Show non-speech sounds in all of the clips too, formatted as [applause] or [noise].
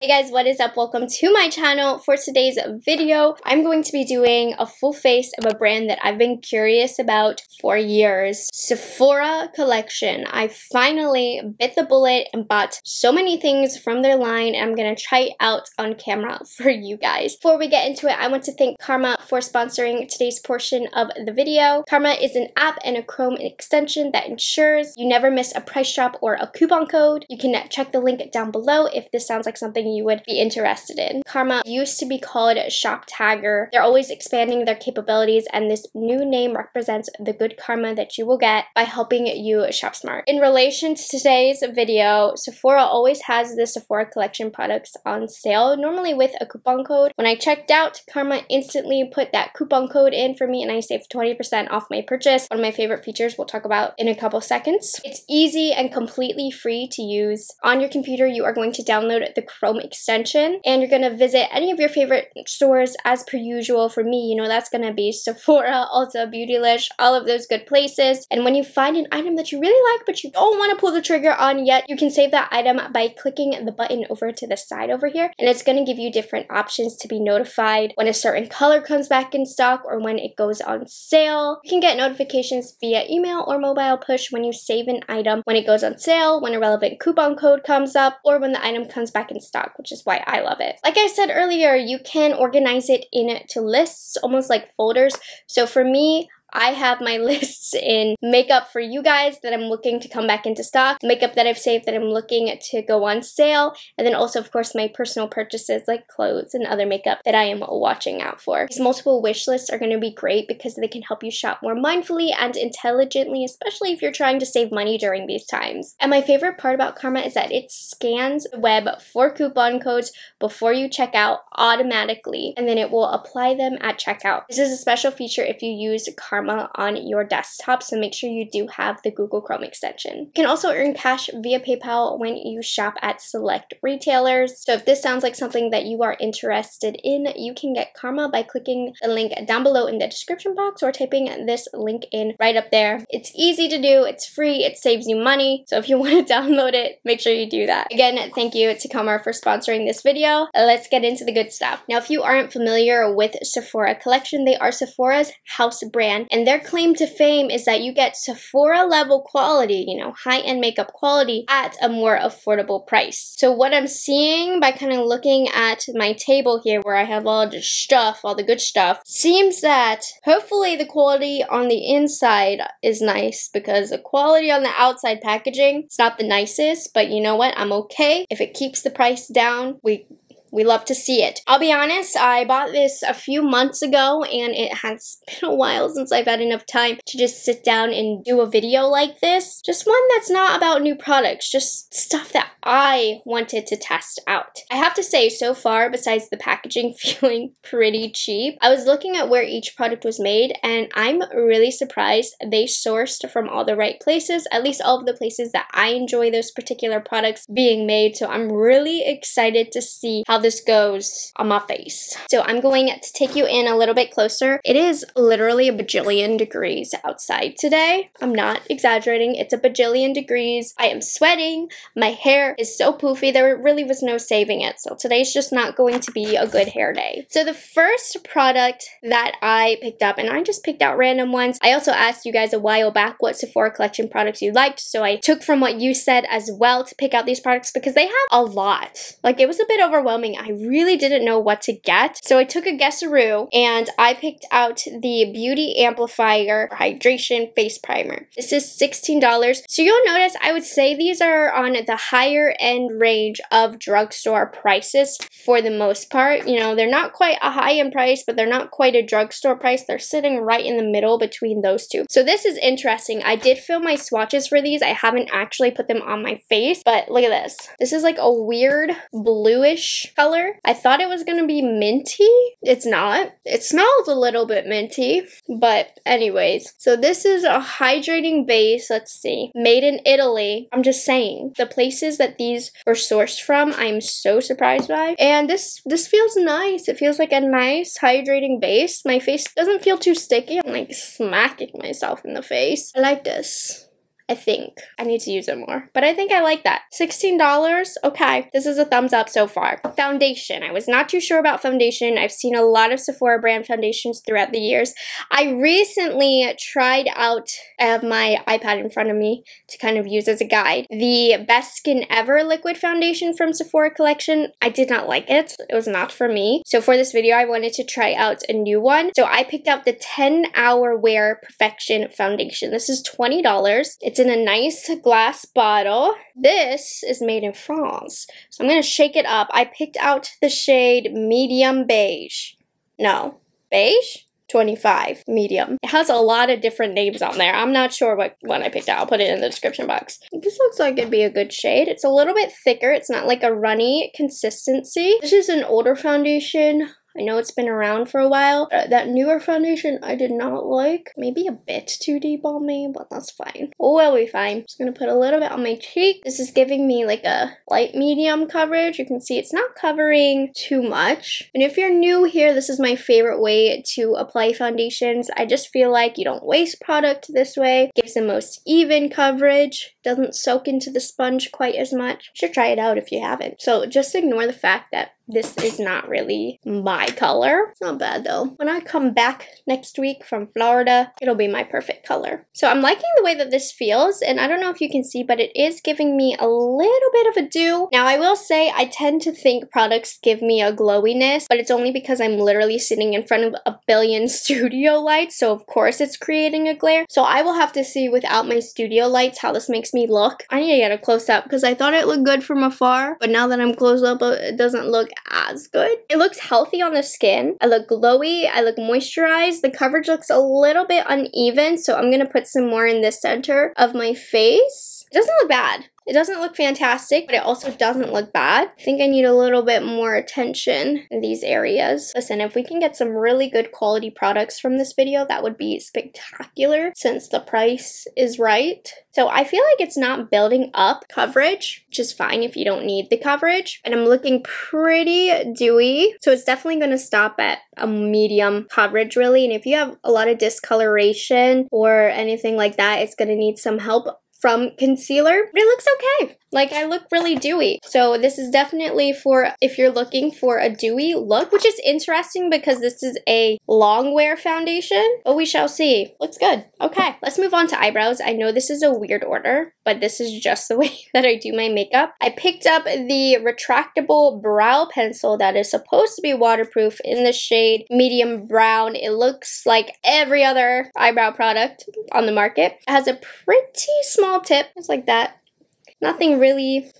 Hey guys, what is up? Welcome to my channel. For today's video, I'm going to be doing a full face of a brand that I've been curious about for years. Sephora Collection. I finally bit the bullet and bought so many things from their line and I'm going to try it out on camera [laughs] for you guys. Before we get into it, I want to thank Karma for sponsoring today's portion of the video. Karma is an app and a Chrome extension that ensures you never miss a price drop or a coupon code. You can check the link down below if this sounds like something you would be interested in. Karma used to be called Shoptagr. They're always expanding their capabilities and this new name represents the good karma that you will get by helping you shop smart. In relation to today's video, Sephora always has the Sephora collection products on sale, normally with a coupon code. When I checked out, Karma instantly put that coupon code in for me and I saved 20% off my purchase. One of my favorite features we'll talk about in a couple seconds. It's easy and completely free to use. On your computer, you are going to download the Chrome extension and you're going to visit any of your favorite stores as per usual. For me, you know, that's going to be Sephora, Ulta, Beautylish, all of those good places. And when you find an item that you really like but you don't want to pull the trigger on yet, you can save that item by clicking the button over to the side over here and it's going to give you different options to be notified when a certain color comes back in stock or when it goes on sale. You can get notifications via email or mobile push when you save an item, when it goes on sale, when a relevant coupon code comes up, or when the item comes back in stock, which is why I love it. Like I said earlier, you can organize it into lists, almost like folders. So for me, I have my [laughs] lists in makeup for you guys that I'm looking to come back into stock, makeup that I've saved that I'm looking to go on sale, and then also, of course, my personal purchases like clothes and other makeup that I am watching out for. These multiple wish lists are going to be great because they can help you shop more mindfully and intelligently, especially if you're trying to save money during these times. And my favorite part about Karma is that it scans the web for coupon codes before you check out automatically, and then it will apply them at checkout. This is a special feature if you use Karma Karma on your desktop, so make sure you do have the Google Chrome extension. You can also earn cash via PayPal when you shop at select retailers. So if this sounds like something that you are interested in, you can get Karma by clicking the link down below in the description box or typing this link in right up there. It's easy to do, it's free, it saves you money. So if you [laughs] want to download it, make sure you do that. Again, thank you to Karma for sponsoring this video. Let's get into the good stuff. Now, if you aren't familiar with Sephora Collection, they are Sephora's house brand and their claim to fame is that you get Sephora level quality, you know, high end makeup quality at a more affordable price. So, what I'm seeing by kind of looking at my table here where I have all the stuff, all the good stuff, seems that hopefully the quality on the inside is nice because the quality on the outside packaging is not the nicest, but you know what? I'm okay. If it keeps the price down, we we love to see it. I'll be honest, I bought this a few months ago and it has [laughs] been a while since I've had enough time to just sit down and do a video like this. Just one that's not about new products, just stuff that I wanted to test out. I have to say, so far, besides the packaging [laughs] feeling pretty cheap, I was looking at where each product was made and I'm really surprised they sourced from all the right places, at least all of the places that I enjoy those particular products being made. So I'm really excited to see how this goes on my face. So I'm going to take you in a little bit closer. It is literally a bajillion degrees outside today. I'm not exaggerating. It's a bajillion degrees. I am sweating. My hair is so poofy. There really was no saving it. So today's just not going to be a good hair day. So the first product that I picked up, and I just picked out random ones. I also asked you guys a while back what Sephora collection products you liked. So I took from what you said as well to pick out these products because they have a lot. Like it was a bit overwhelming I really didn't know what to get. So I took a guesseroo and I picked out the Beauty Amplifier Hydration Face Primer. This is $16. So you'll notice I would say these are on the higher end range of drugstore prices for the most part. You know, they're not quite a high end price, but they're not quite a drugstore price. They're sitting right in the middle between those two. So this is interesting. I did film my swatches for these. I haven't actually put them on my face, but look at this. This is like a weird bluish color. I thought it was going to be minty. It's not. It smells a little bit minty, but anyways. So this is a hydrating base, let's see, made in Italy. I'm just saying, the places that these were sourced from, I'm so surprised by. And this this feels nice. It feels like a nice hydrating base. My face doesn't feel too sticky. I'm like smacking myself in the face. I like this. I think. I need to use it more. But I think I like that. $16. Okay. This is a thumbs up so far. Foundation. I was not too sure about foundation. I've seen a lot of Sephora brand foundations throughout the years. I recently tried out, I have my iPad in front of me to kind of use as a guide, the Best Skin Ever liquid foundation from Sephora collection. I did not like it. It was not for me. So for this video, I wanted to try out a new one. So I picked out the 10 Hour Wear Perfection Foundation. This is $20. It's in a nice glass bottle. This is made in France. So I'm going to shake it up. I picked out the shade Medium Beige. No, beige? 25 medium. It has a lot of different names on there. I'm not sure what one I picked out. I'll put it in the description box. This looks like it'd be a good shade. It's a little bit thicker. It's not like a runny consistency. This is an older foundation. I know it's been around for a while. Uh, that newer foundation I did not like. Maybe a bit too deep on me, but that's fine. We'll be fine. Just gonna put a little bit on my cheek. This is giving me like a light medium coverage. You can see it's not covering too much. And if you're new here, this is my favorite way to apply foundations. I just feel like you don't waste product this way. Gives the most even coverage. Doesn't soak into the sponge quite as much. You should try it out if you haven't. So just ignore the fact that this is not really my color. It's not bad though. When I come back next week from Florida, it'll be my perfect color. So I'm liking the way that this feels, and I don't know if you can see, but it is giving me a little bit of a dew. Now I will say I tend to think products give me a glowiness, but it's only because I'm literally sitting in front of a billion [laughs] studio lights, so of course it's creating a glare. So I will have to see without my studio lights how this makes me look. I need to get a close up because I thought it looked good from afar, but now that I'm close up, uh, it doesn't look as good. It looks healthy on the skin. I look glowy. I look moisturized. The coverage looks a little bit uneven, so I'm going to put some more in the center of my face. It doesn't look bad. It doesn't look fantastic, but it also doesn't look bad. I think I need a little bit more attention in these areas. Listen, if we can get some really good quality products from this video, that would be spectacular since the price is right. So I feel like it's not building up coverage, which is fine if you don't need the coverage. And I'm looking pretty dewy, so it's definitely going to stop at a medium coverage really. And if you have a lot of discoloration or anything like that, it's going to need some help from concealer, it looks okay. Like I look really dewy. So this is definitely for if you're looking for a dewy look, which is interesting because this is a long wear foundation, but we shall see. Looks good. Okay, let's move on to eyebrows. I know this is a weird order, but this is just the [laughs] way that I do my makeup. I picked up the retractable brow pencil that is supposed to be waterproof in the shade medium brown. It looks like every other eyebrow product on the market. It has a pretty small tip, just like that nothing really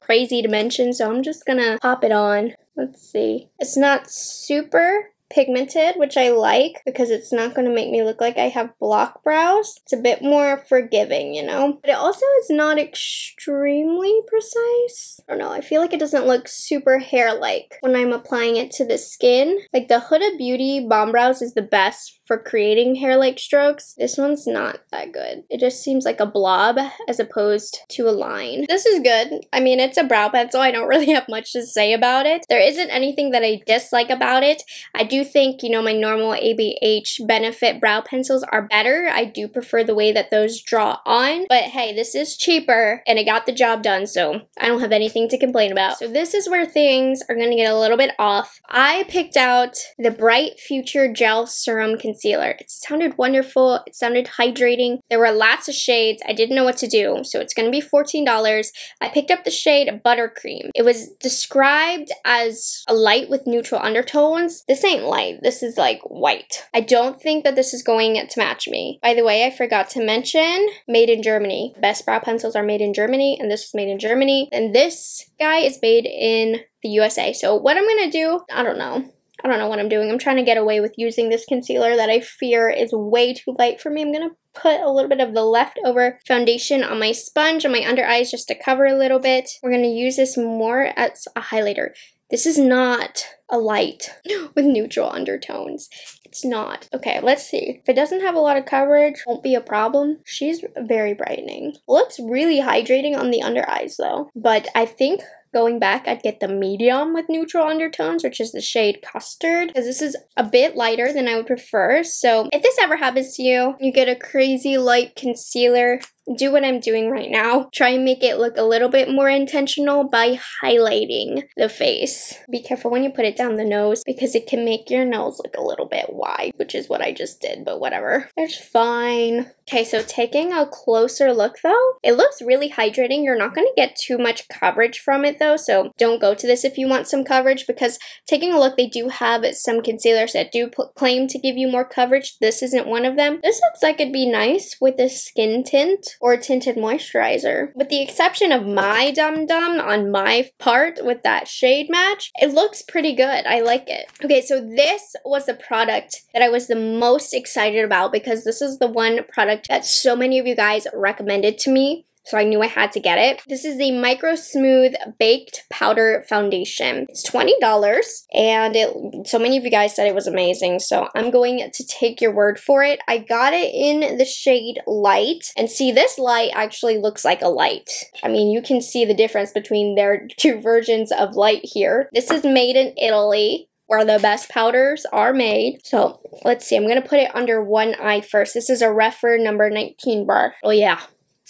crazy to mention, so I'm just gonna pop it on. Let's see. It's not super pigmented, which I like because it's not going to make me look like I have block brows. It's a bit more forgiving, you know? But it also is not extremely precise. I don't know, I feel like it doesn't look super hair-like when I'm applying it to the skin. Like the Huda Beauty Bomb Brows is the best for creating hair-like strokes. This one's not that good. It just seems like a blob as opposed to a line. This is good. I mean, it's a brow pencil. I don't [laughs] really have much to say about it. There isn't anything that I dislike about it. I do think, you know, my normal ABH Benefit brow pencils are better. I do prefer the way that those draw on. But hey, this is cheaper and it got the job done, so I don't have anything to complain about. So this is where things are going to get a little bit off. I picked out the Bright Future Gel Serum Concealer. It sounded wonderful. It sounded hydrating. There were lots of shades. I didn't know what to do, so it's going to be $14. I picked up the shade Buttercream. It was described as a light with neutral undertones. This ain't light. This is like white. I don't think that this is going to match me. By the way, I forgot to mention made in Germany. Best brow pencils are made in Germany and this was made in Germany. And this guy is made in the USA. So what I'm to do, I don't know. I don't know what I'm doing. I'm trying to get away with using this concealer that I fear is way too light for me. I'm going to put a little bit of the leftover foundation on my sponge on my under eyes just to cover a little bit. We're going to use this more as a highlighter. This is not a light [laughs] with neutral undertones. It's not. Okay, let's see. If it doesn't have a lot of coverage, won't be a problem. She's very brightening. Looks really hydrating on the under eyes though. But I think going back, I'd get the medium with neutral undertones, which is the shade Custard, because this is a bit lighter than I would prefer. So if this ever happens to you, you get a crazy light concealer do what I'm doing right now. Try and make it look a little bit more intentional by highlighting the face. Be careful when you put it down the nose because it can make your nose look a little bit wide, which is what I just did, but whatever. It's fine. Okay, so taking a closer look though, it looks really hydrating. You're not going to get too much coverage from it though, so don't go to this if you want some coverage because taking a look, they do have some concealers that do claim to give you more coverage. This isn't one of them. This looks like it'd be nice with the skin tint or tinted moisturizer. With the exception of my Dum Dum on my part with that shade match, it looks pretty good. I like it. Okay, so this was the product that I was the most excited about because this is the one product that so many of you guys recommended to me so I knew I had to get it. This is the Microsmooth Baked Powder Foundation. It's $20 and it so many of you guys said it was amazing, so I'm going to take your word for it. I got it in the shade Light, and see this light actually looks like a light. I mean, you can see the difference between their two versions of light here. This is made in Italy where the best powders are made. So let's see, I'm to put it under one eye first. This is a Rephr number 19 bar. Oh yeah,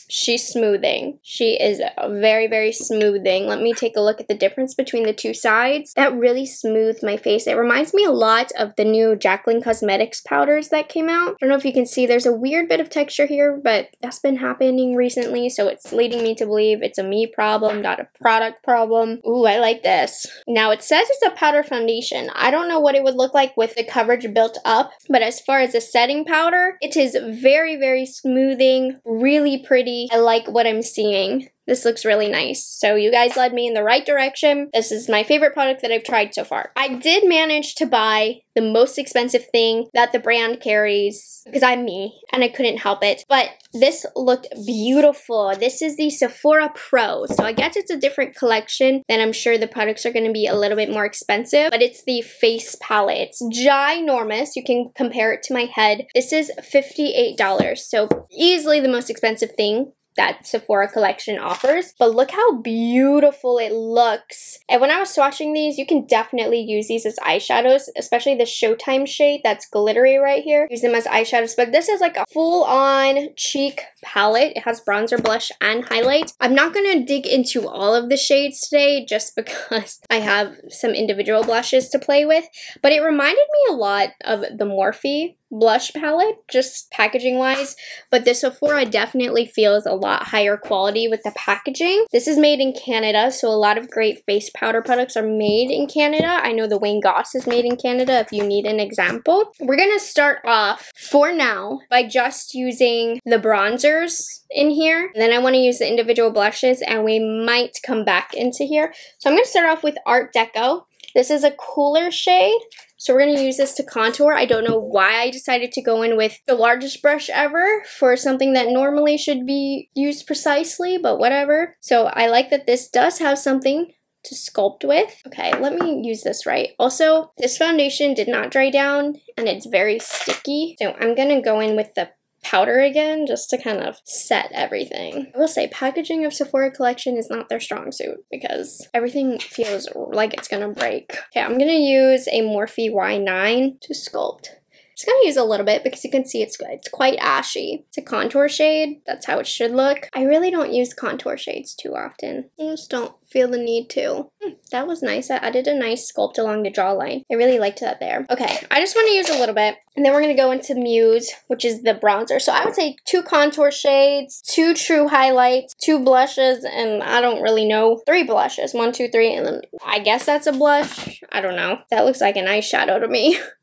she's smoothing. She is very, very smoothing. Let me take a look at the difference between the two sides. That really smoothed my face. It reminds me a lot of the new Jaclyn Cosmetics powders that came out. I don't know if you can see, there's a weird bit of texture here, but that's been happening recently, so it's leading me to believe it's a me problem, not a product problem. Ooh, I like this. Now, it says it's a powder foundation. I don't know what it would look like with the coverage built up, but as far as a setting powder, it is very, very smoothing, really pretty, I like what I'm seeing. This looks really nice. So you guys led me in the right direction. This is my favorite product that I've tried so far. I did manage to buy the most expensive thing that the brand carries because I'm me and I couldn't help it. But this looked beautiful. This is the Sephora Pro. So I guess it's a different collection and I'm sure the products are going to be a little bit more expensive. But it's the face palette. It's ginormous. You can compare it to my head. This is $58. So easily the most expensive thing that Sephora collection offers. But look how beautiful it looks. And when I was swatching these, you can definitely use these as eyeshadows, especially the Showtime shade that's glittery right here. Use them as eyeshadows, but this is like a full-on cheek palette. It has bronzer, blush, and highlight. I'm not gonna dig into all of the shades today just [laughs] because I have some individual blushes to play with, but it reminded me a lot of the Morphe blush palette, just packaging wise, but the Sephora definitely feels a lot higher quality with the packaging. This is made in Canada, so a lot of great face powder products are made in Canada. I know the Wayne Goss is made in Canada if you need an example. We're gonna start off for now by just using the bronzers in here. Then I want to use the individual blushes and we might come back into here. So I'm going to start off with Art Deco. This is a cooler shade. So we're going to use this to contour. I don't know why I decided to go in with the largest brush ever for something that normally should be used precisely, but whatever. So I like that this does have something to sculpt with. Okay, let me use this right. Also, this foundation did not dry down and it's very sticky. So I'm to go in with the powder again just to kind of set everything. I will say packaging of Sephora collection is not their strong suit because everything feels like it's gonna break. Okay, I'm gonna use a Morphe Y9 to sculpt. Just gonna use a little bit because you can see it's good. It's quite ashy. It's a contour shade. That's how it should look. I really don't use contour shades too often. I just don't feel the need to. Hmm, that was nice. I added a nice sculpt along the jawline. I really liked that there. Okay, I just want to use a little bit. And then we're going to go into Muse, which is the bronzer. So I would say two contour shades, two true highlights, two blushes, and I don't really know, three blushes. One, two, three, and then I guess that's a blush. I don't know. That looks like an eyeshadow to me. [laughs]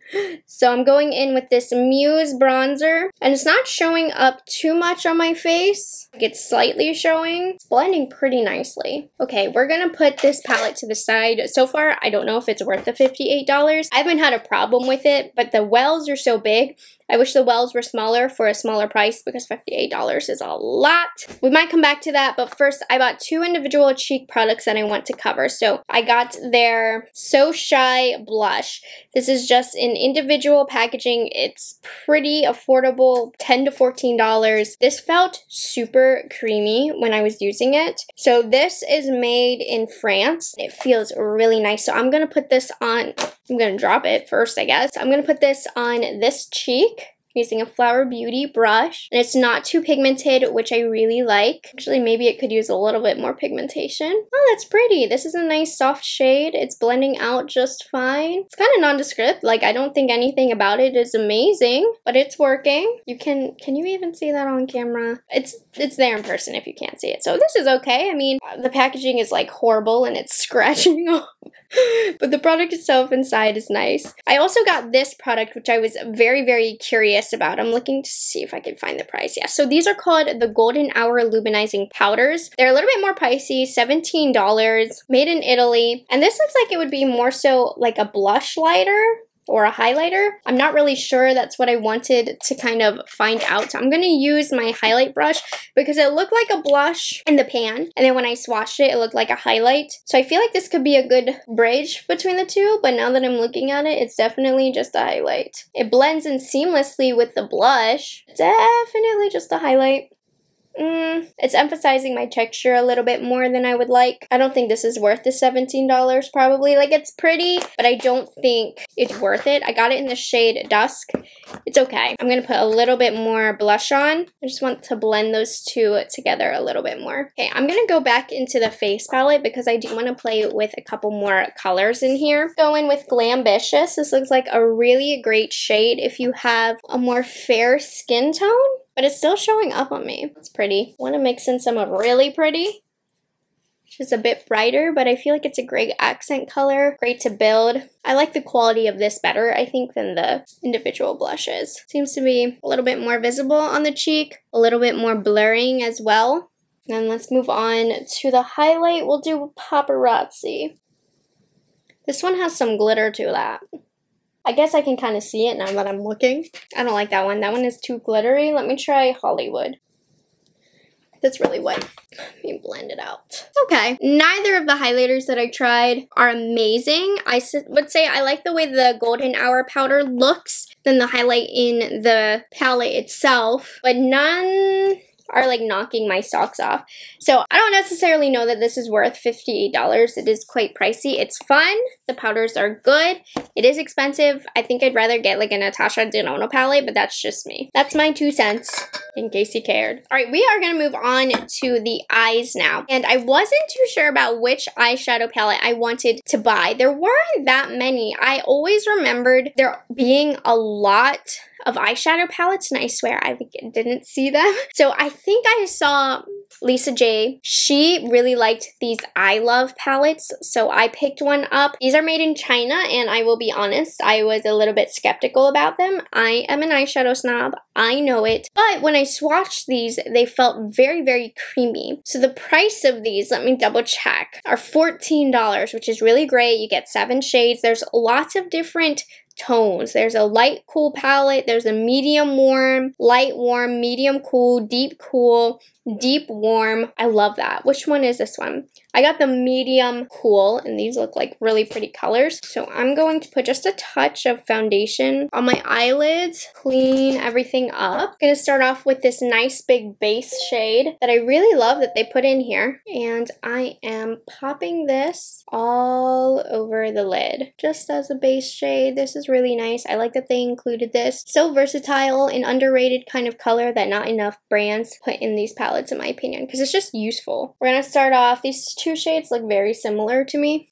So I'm going in with this Muse bronzer, and it's not showing up too much on my face. It's slightly showing. It's blending pretty nicely. Okay, we're gonna put this palette to the side. So far, I don't know if it's worth the $58. I haven't had a problem with it, but the wells are so big, I wish the wells were smaller for a smaller price because $58 is a lot. We might come back to that, but first I bought two individual cheek products that I want to cover. So I got their So Shy blush. This is just in individual packaging. It's pretty affordable, 10 to $14. This felt super creamy when I was using it. So this is made in France. It feels really nice. So I'm going to put this on, I'm going to drop it first, I guess. I'm going to put this on this cheek using a Flower Beauty brush. And it's not too pigmented, which I really like. Actually, maybe it could use a little bit more pigmentation. Oh, that's pretty. This is a nice soft shade. It's blending out just fine. It's kind of nondescript. Like, I don't think anything about it is amazing, but it's working. You can, can you even see that on camera? It's, it's there in person if you can't see it. So this is okay. I mean, uh, the packaging is like horrible and it's [laughs] scratching off. but the product itself inside is nice. I also got this product, which I was very, very curious about. I'm looking to see if I can find the price. Yeah, so these are called the Golden Hour Luminizing Powders. They're a little bit more pricey, $17, made in Italy. And this looks like it would be more so like a blush lighter or a highlighter. I'm not really sure that's what I wanted to kind of find out. So I'm going to use my highlight brush because it looked like a blush in the pan. And then when I swatched it, it looked like a highlight. So I feel like this could be a good bridge between the two. But now that I'm looking at it, it's definitely just a highlight. It blends in seamlessly with the blush. Definitely just a highlight. Mm, it's emphasizing my texture a little bit more than I would like. I don't think this is worth the $17 probably. Like it's pretty, but I don't think it's worth it. I got it in the shade Dusk. It's okay. I'm going to put a little bit more blush on. I just want to blend those two together a little bit more. Okay, I'm going to go back into the face palette because I do want to play with a couple more colors in here. Go in with Glambitious. This looks like a really great shade if you have a more fair skin tone but it's still showing up on me. It's pretty. want to mix in some of really pretty, which is a bit brighter, but I feel like it's a great accent color, great to build. I like the quality of this better, I think, than the individual blushes. Seems to be a little bit more visible on the cheek, a little bit more blurring as well. And let's move on to the highlight. We'll do Paparazzi. This one has some glitter to that. I guess I can kind of see it now that I'm looking. I don't like that one. That one is too glittery. Let me try Hollywood. That's really wet. Let me blend it out. Okay, neither of the highlighters that I tried are amazing. I would say I like the way the Golden Hour powder looks than the highlight in the palette itself, but none are like knocking my socks off. So I don't necessarily know that this is worth $58. It is quite pricey. It's fun. The powders are good. It is expensive. I think I'd rather get like a Natasha Denona palette, but that's just me. That's my two cents in case you cared. All right, we are to move on to the eyes now. And I wasn't too sure about which eyeshadow palette I wanted to buy. There weren't that many. I always remembered there being a lot of eyeshadow palettes and I swear I didn't see them. [laughs] So I think I saw Lisa J. She really liked these Eye Love palettes, so I picked one up. These are made in China, and I will be honest, I was a little bit skeptical about them. I am an eyeshadow snob, I know it, but when I swatched these, they felt very, very creamy. So the price of these, let me double check, are $14, which is really great. You get seven shades. There's lots of different tones. There's a light cool palette, there's a medium warm, light warm, medium cool, deep cool, deep warm. I love that. Which one is this one? I got the medium cool, and these look like really pretty colors. So I'm going to put just a touch of foundation on my eyelids, clean everything up. I'm to start off with this nice big base shade that I really love that they put in here. And I am popping this all over the lid, just as a base shade. This is really nice. I like that they included this. So versatile and underrated kind of color that not enough brands put in these palettes in my opinion, because it's just useful. We're going to start off these two shades look very similar to me.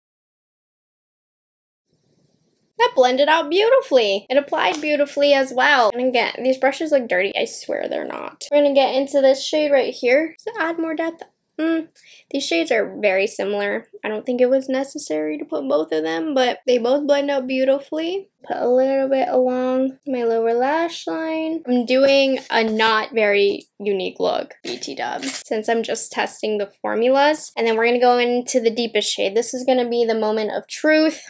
That blended out beautifully. It applied beautifully as well. And again, these brushes look dirty. I swear they're not. We're gonna get into this shade right here to add more depth. Mm, these shades are very similar. I don't think it was necessary to put both of them, but they both blend out beautifully. Put a little bit along my lower lash line. I'm doing a not very unique look, BT dubs, since I'm just testing the formulas. And then we're going to go into the deepest shade. This is going to be the moment of truth.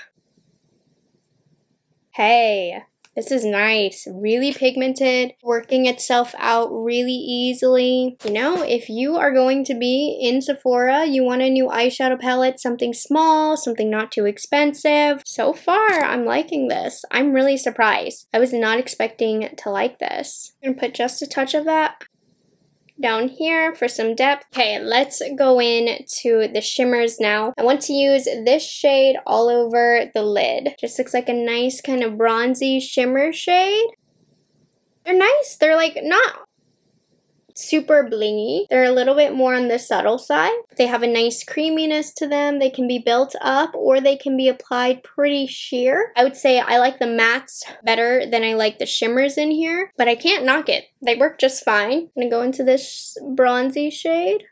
Hey, This is nice. Really pigmented, working itself out really easily. You know, if you are going to be in Sephora, you want a new eyeshadow palette, something small, something not too expensive. So far, I'm liking this. I'm really surprised. I was not expecting to like this. I'm gonna put just a touch of that down here for some depth. Okay, let's go in to the shimmers now. I want to use this shade all over the lid. Just looks like a nice kind of bronzy shimmer shade. They're nice. They're like not super blingy. They're a little bit more on the subtle side. They have a nice creaminess to them. They can be built up or they can be applied pretty sheer. I would say I like the mattes better than I like the shimmers in here, but I can't knock it. They work just fine. I'm gonna go into this bronzy shade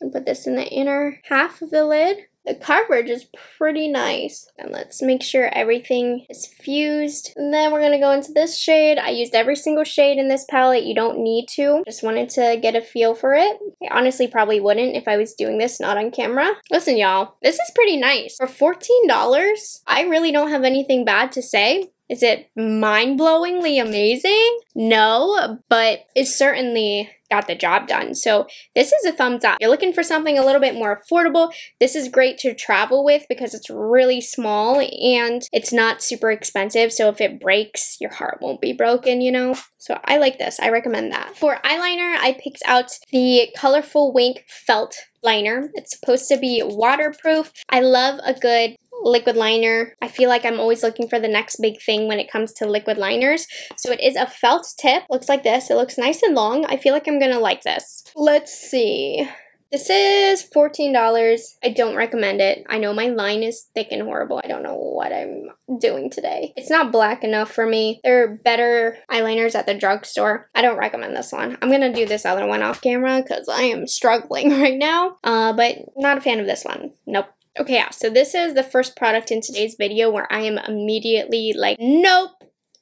and put this in the inner half of the lid. The coverage is pretty nice. And let's make sure everything is fused. And then we're gonna go into this shade. I used every single shade in this palette. You don't need to. Just wanted to get a feel for it. I honestly probably wouldn't if I was doing this not on camera. Listen, y'all, this is pretty nice. For $14, I really don't have anything bad to say. Is it mind-blowingly amazing? No, but it's certainly got the job done. So this is a thumbs up. You're looking for something a little bit more affordable. This is great to travel with because it's really small and it's not super expensive. So if it breaks, your heart won't be broken, you know? So I like this. I recommend that. For eyeliner, I picked out the Colorful Wink Felt liner. It's supposed to be waterproof. I love a good liquid liner. I feel like I'm always looking for the next big thing when it comes to liquid liners. So it is a felt tip. Looks like this. It looks nice and long. I feel like I'm gonna like this. Let's see. This is $14. I don't recommend it. I know my line is thick and horrible. I don't know what I'm doing today. It's not black enough for me. There are better eyeliners at the drugstore. I don't recommend this one. I'm gonna do this other one off camera because I am struggling [laughs] right now. Uh, but not a fan of this one. Nope. Okay, yeah, so this is the first product in today's video where I am immediately like, nope,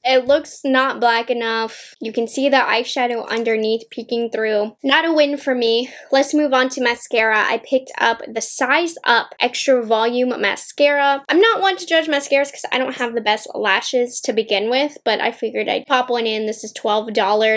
it looks not black enough. You can see the eyeshadow underneath peeking through. Not a win for me. Let's move on to mascara. I picked up the Size Up Extra Volume Mascara. I'm not one to judge mascaras because I don't have the best lashes to begin with, but I figured I'd pop one in. This is $12.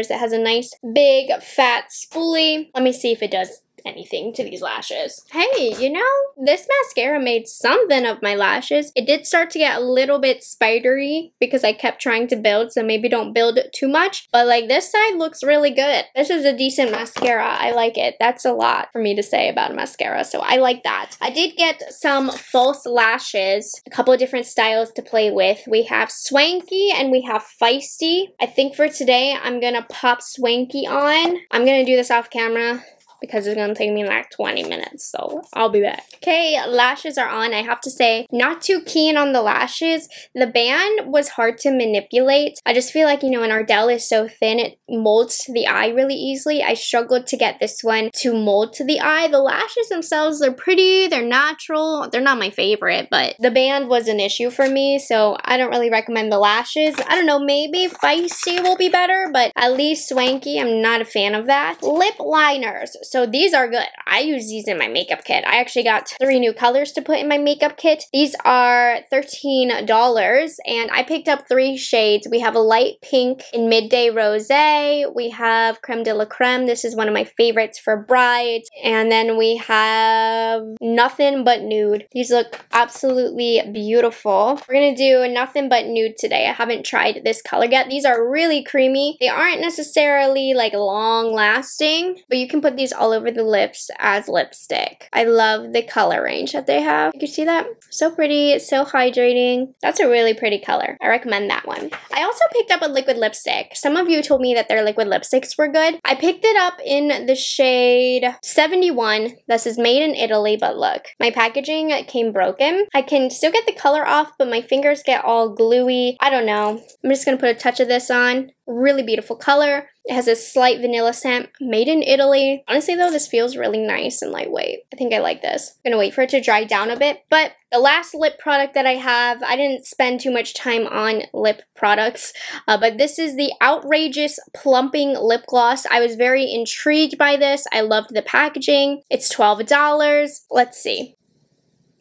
It has a nice big fat spoolie. Let me see if it does anything to these lashes. Hey, you know, this mascara made something of my lashes. It did start to get a little bit spidery because I kept trying to build, so maybe don't build too much. But like this side looks really good. This is a decent mascara. I like it. That's a lot for me to say about a mascara, so I like that. I did get some false lashes, a couple of different styles to play with. We have Swanky and we have Feisty. I think for today, I'm gonna pop Swanky on. I'm gonna do this off camera because it's to take me like 20 minutes. So I'll be back. Okay, lashes are on. I have to say, not too keen on the lashes. The band was hard to manipulate. I just feel like, you know, an Ardell is so thin, it molds to the eye really easily. I struggled to get this one to mold to the eye. The lashes themselves, they're pretty, they're natural. They're not my favorite, but the band was an issue for me, so I don't really recommend the lashes. I don't know, maybe Feisty will be better, but at least Swanky, I'm not a fan of that. Lip liners. So these are good. I use these in my makeup kit. I actually got three new colors to put in my makeup kit. These are $13 and I picked up three shades. We have a light pink in Midday Rose. We have Creme de la Creme. This is one of my favorites for brides. And then we have Nothing But Nude. These look absolutely beautiful. We're to do Nothing But Nude today. I haven't tried this color yet. These are really creamy. They aren't necessarily like long lasting, but you can put these all over the lips as lipstick. I love the color range that they have. You can see that? So pretty, so hydrating. That's a really pretty color. I recommend that one. I also picked up a liquid lipstick. Some of you told me that their liquid lipsticks were good. I picked it up in the shade 71. This is made in Italy, but look, my packaging came broken. I can still get the color off, but my fingers get all gluey. I don't know. I'm just gonna put a touch of this on. Really beautiful color. It has a slight vanilla scent, made in Italy. Honestly though, this feels really nice and lightweight. I think I like this. I'm gonna wait for it to dry down a bit, but the last lip product that I have, I didn't spend too much time on lip products, uh, but this is the Outrageous Plumping Lip Gloss. I was very intrigued by this. I loved the packaging. It's $12. Let's see.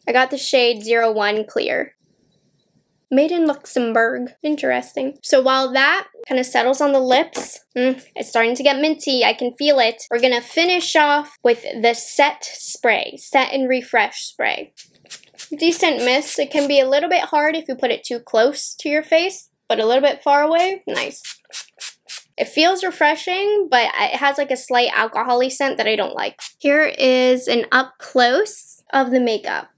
I got the shade 01 Clear. Made in Luxembourg. Interesting. So while that kind of settles on the lips, mm, it's starting to get minty. I can feel it. We're going to finish off with the Set Spray. Set and Refresh Spray. Decent mist. It can be a little bit hard if you put it too close to your face, but a little bit far away. Nice. It feels refreshing, but it has like a slight alcoholy scent that I don't like. Here is an up close of the makeup.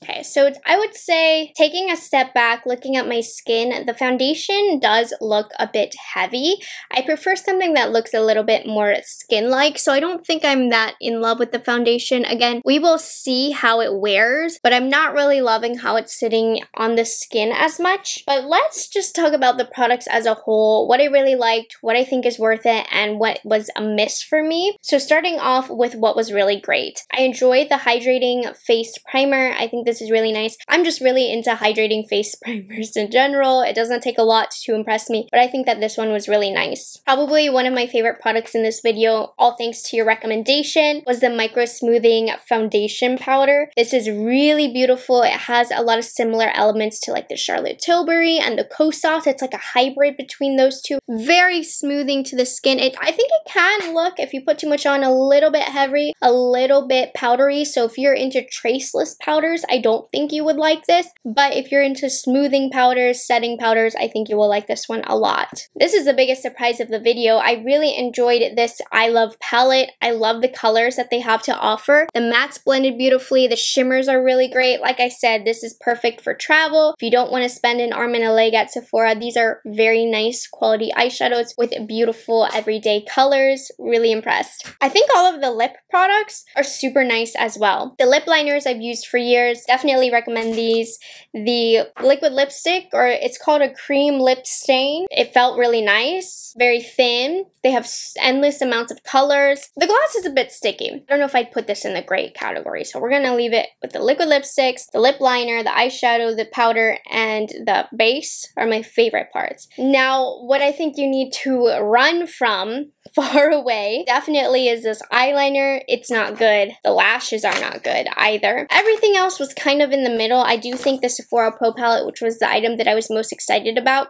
Okay, so I would say taking a step back, looking at my skin, the foundation does look a bit heavy. I prefer something that looks a little bit more skin-like, so I don't think I'm that in love with the foundation. Again, we will see how it wears, but I'm not really loving how it's sitting on the skin as much. But let's just talk about the products as a whole, what I really liked, what I think is worth it, and what was a miss for me. So starting off with what was really great. I enjoyed the hydrating face primer. I think this is really nice. I'm just really into hydrating face [laughs] primers in general. It doesn't take a lot to impress me, but I think that this one was really nice. Probably one of my favorite products in this video, all thanks to your recommendation, was the Micro Smoothing Foundation Powder. This is really beautiful. It has a lot of similar elements to like the Charlotte Tilbury and the Kosas. It's like a hybrid between those two. Very smoothing to the skin. It, I think it can look, if you put too much on, a little bit heavy, a little bit powdery. So if you're into traceless powders, I don't think you would like this, but if you're into smoothing powders, setting powders, I think you will like this one a lot. This is the biggest surprise of the video. I really enjoyed this Eye Love palette. I love the colors that they have to offer. The mattes blended beautifully. The shimmers are really great. Like I said, this is perfect for travel. If you don't want to spend an arm and a leg at Sephora, these are very nice quality eyeshadows with beautiful everyday colors. Really impressed. I think all of the lip products are super nice as well. The lip liners I've used for years, definitely recommend these. The liquid lipstick, or it's called a cream lip stain. It felt really nice, very thin. They have endless amounts of colors. The gloss is a bit sticky. I don't know if I'd put this in the great category, so we're gonna leave it with the liquid lipsticks, the lip liner, the eyeshadow, the powder, and the base are my favorite parts. Now, what I think you need to run from far [laughs] away definitely is this eyeliner. It's not good. The lashes are not good either. Everything else was kind of in the middle. I do think the Sephora Pro palette, which was the item that I was most excited about,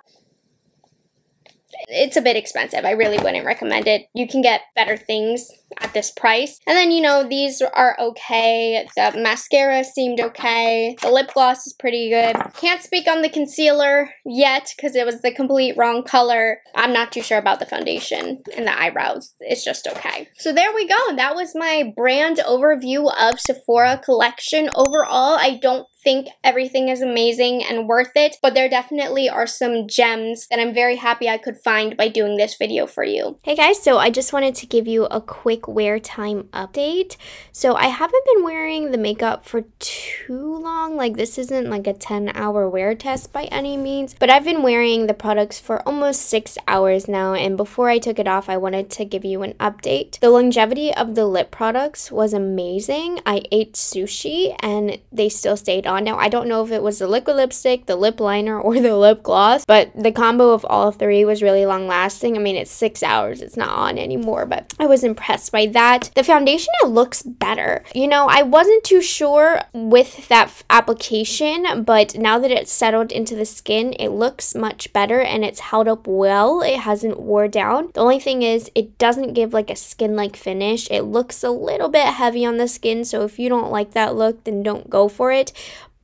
it's a bit expensive. I really wouldn't recommend it. You can get better things at this price. And then, you know, these are okay. The mascara seemed okay. The lip gloss is pretty good. Can't speak on the concealer yet because it was the complete wrong color. I'm not too sure about the foundation and the eyebrows. It's just okay. So there we go. That was my brand overview of Sephora collection. Overall, I don't think everything is amazing and worth it, but there definitely are some gems that I'm very happy I could find by doing this video for you. Hey guys, so I just wanted to give you a quick wear time update. So I haven't been wearing the makeup for too long, like this isn't like a 10 hour wear test by any means, but I've been wearing the products for almost 6 hours now and before I took it off I wanted to give you an update. The longevity of the lip products was amazing. I ate sushi and they still stayed on. Now, I don't know if it was the liquid lipstick, the lip liner, [laughs] or the lip gloss, but the combo of all three was really long lasting. I mean, it's six hours, it's not on anymore, but I was impressed by that. The foundation, it looks better. You know, I wasn't too sure with that application, but now that it's settled into the skin, it looks much better and it's held up well. It hasn't wore down. The only thing is, it doesn't give like a skin like finish. It looks a little bit heavy on the skin, so if you don't like that look, then don't go for it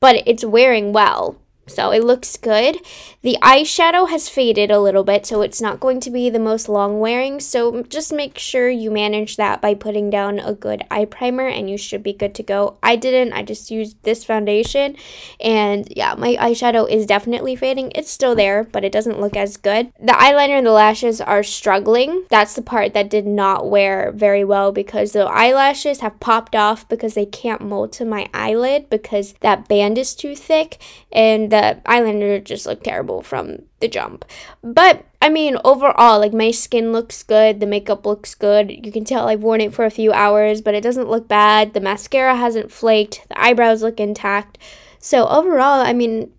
but it's wearing well. So it looks good. The eyeshadow has faded a little bit, so it's not going to be the most long wearing. So just make sure you manage that by putting down a good eye primer and you should be good to go. I didn't, I just used this foundation and yeah, my eyeshadow is definitely fading. It's still there, but it doesn't look as good. The eyeliner and the lashes are struggling. That's the part that did not wear very well because the eyelashes have popped off because they can't mold to my eyelid because that band is too thick and the eyeliner just looked terrible from the jump. But I mean, overall, like my skin looks good, the makeup looks good. You can tell I've worn it for a few hours, but it doesn't look bad. The mascara hasn't flaked, the eyebrows look intact. So, overall, I mean,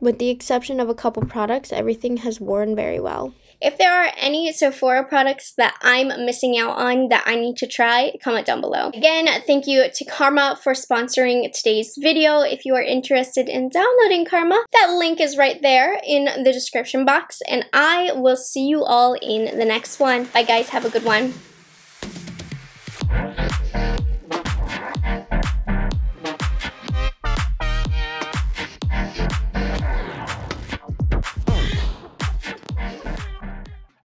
with the exception of a couple products, everything has worn very well. If there are any Sephora products that I'm missing out on that I need to try, comment down below. Again, thank you to Karma for sponsoring today's video. If you are interested in downloading Karma, that link is right there in the description box, and I will see you all in the next one. Bye guys, have a good one.